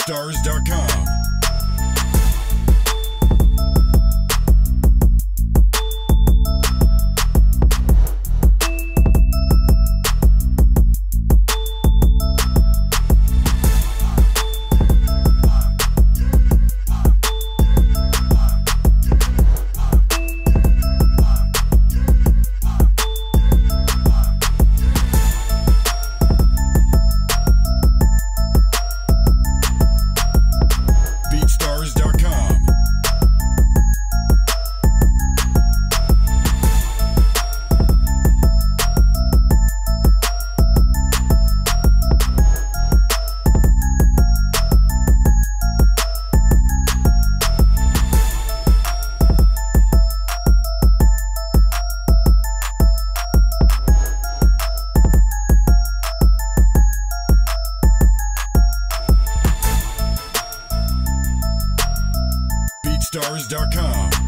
BeatStars.com. BeatStars.com.